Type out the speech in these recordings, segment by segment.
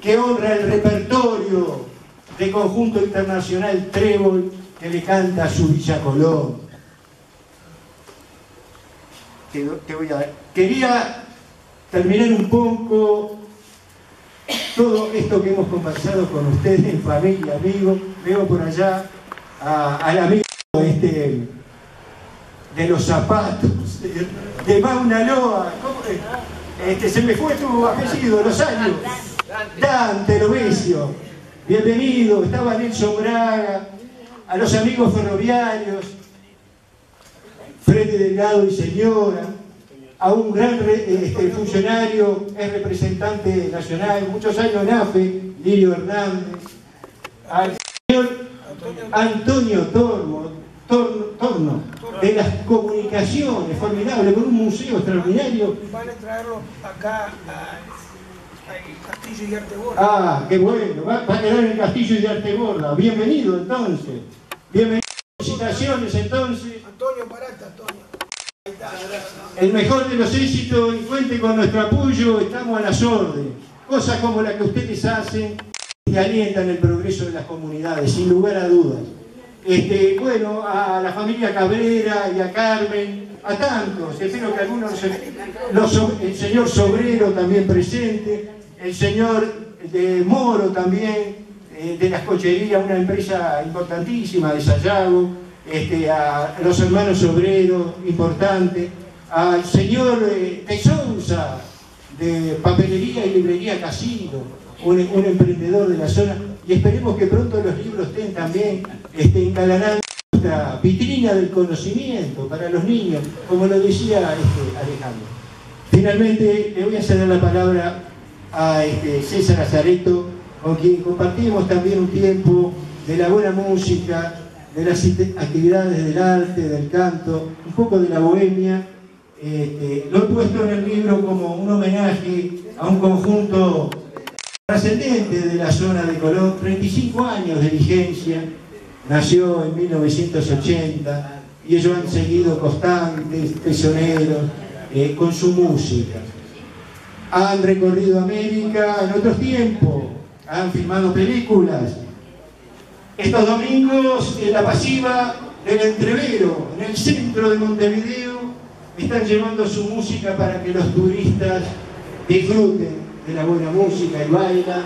que honra el repertorio de conjunto internacional Trébol que le canta a su Villa Colón. Quería terminar un poco todo esto que hemos conversado con ustedes en familia, amigos. Veo por allá al amigo este, de los zapatos, de, Mauna Loa. Este, se me fue tu apellido, los años. Dante Lovesio. Bienvenido, estaba Nelson Braga, a los amigos ferroviarios, Freddy Delgado y señora, a un gran este, funcionario, es representante nacional, muchos años en AFE, Lirio Hernández, al señor Antonio Tormo, Torno, de las comunicaciones, formidable, con un museo extraordinario. Van a traerlo acá Castillo de. Ah, qué bueno, va, a quedar en el Castillo de Arteborda. Bienvenido entonces. Bienvenido. Felicitaciones entonces. Antonio Parata, Antonio. El mejor de los éxitos y cuente con nuestro apoyo, estamos a las órdenes. Cosas como las que ustedes hacen que alientan el progreso de las comunidades, sin lugar a dudas. Este, bueno, a la familia Cabrera y a Carmen, a tantos, espero que algunos, el señor Sobrero también presente, el señor de Moro también, eh, de las cocherías, una empresa importantísima de Sayago, este, a los hermanos obreros, importante, al señor eh, de papelería y librería Casino, un, emprendedor de la zona, y esperemos que pronto los libros estén también este, nuestra vitrina del conocimiento para los niños, como lo decía este, Alejandro. Finalmente, le voy a ceder la palabra a este, César Azareto, con quien compartimos también un tiempo de la buena música, de las actividades del arte, del canto, un poco de la bohemia. Este, lo he puesto en el libro como un homenaje a un conjunto trascendente de la zona de Colón, 35 años de vigencia, nació en 1980 y ellos han seguido constantes, tesoneros, eh, con su música. Han recorrido América en otros tiempos, han filmado películas, estos domingos en la pasiva del Entrevero, en el centro de Montevideo, están llevando su música para que los turistas disfruten de la buena música y bailan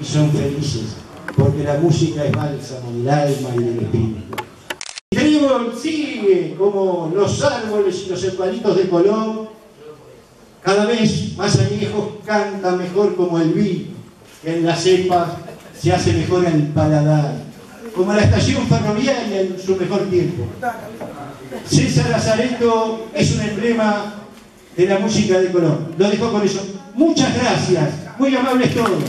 y son felices, porque la música es bálsamo del alma y del espíritu. El trigo sigue como los árboles y los hermanitos de Colón, cada vez más añejos canta mejor como el vino, que en la cepa se hace mejor el paladar como la estación ferroviaria en su mejor tiempo. César Lazareto es un emblema de la música de Colón. Lo dejo con eso. Muchas gracias. Muy amables todos.